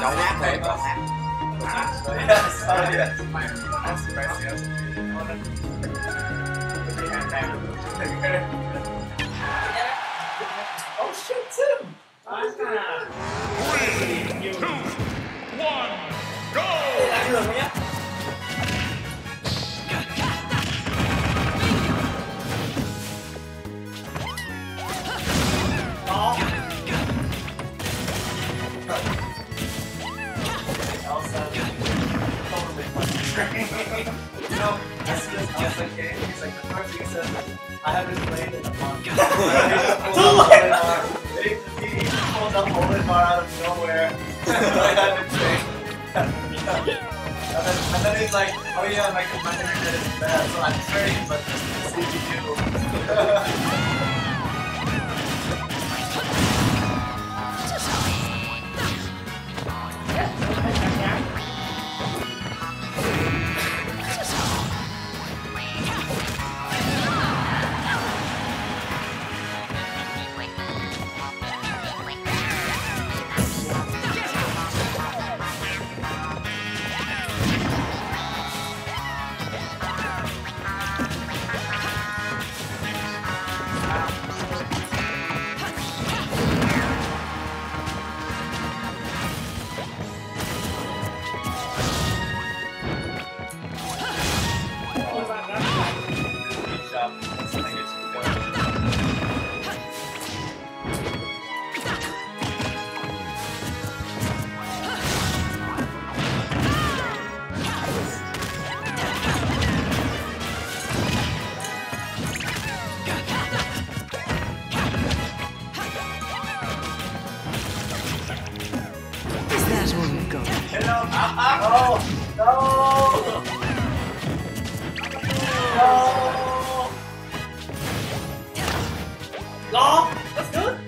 chọn hát để chọn hát Oh shit, Tim! Three, two, one, go! Went You know, as soon as Elsa he's like, the first thing he was, I haven't played in a month. He he pulled the Olimar out of nowhere. I haven't trained. and, then, and then he's like, oh yeah, my, internet is bad, so I'm trained, but just to see you. Out! No! No! No! that's good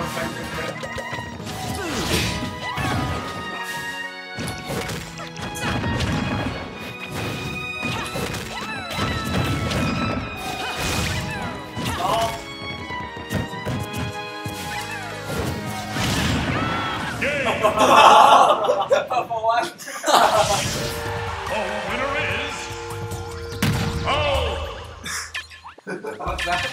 They're all trying to quit. Game! For what? The oh, winner is... Oh! What's that?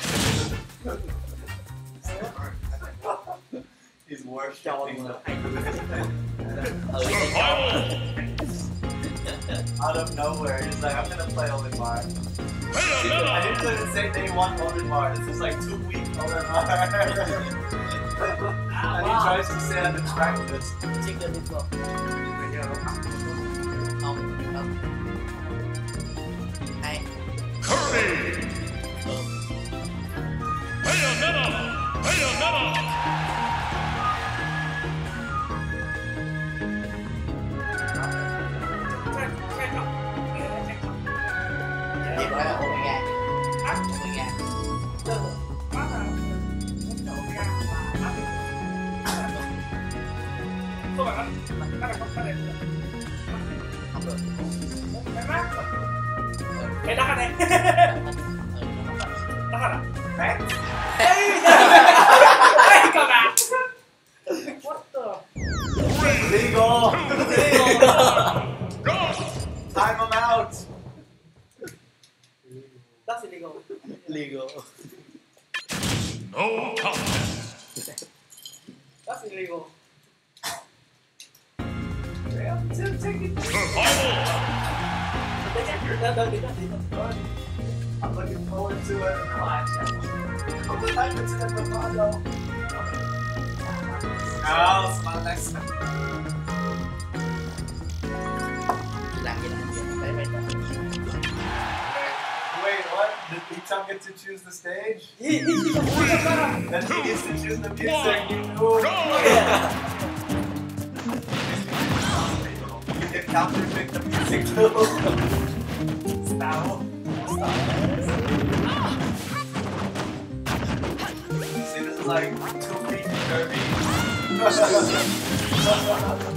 more shifting Out of nowhere, he's like, I'm gonna play Olimar. I didn't play the same day one Olimar. This is like two weeks Olden Bar. and he tries to stay on the track list. Take that as well. Curry! 哎，打开呢？打开了。 Thanks. 哎，干嘛？What the？ Legal. Go! Time him out. That's illegal. legal No contest. That's illegal. illegal. Damn, Tim, take it. Survival. I'm looking forward to it. The type to the Wait, what? Did get to choose the stage? Then he gets to choose the music. Ooh. Go. You can counterpick the music too. Style. See, this is like.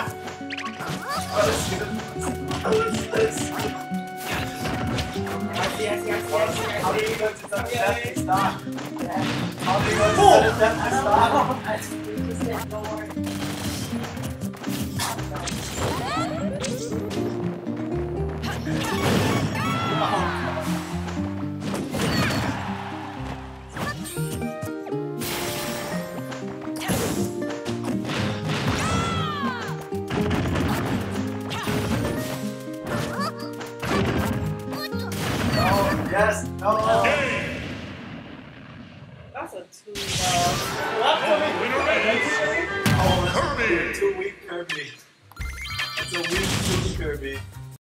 see, How I do see. you go to the death stop? How do you go to the death stop? Yes, no. Game. That's a two. Uh, what? The winner is Oh, Kirby. too weak Kirby. That's a weak, too Kirby.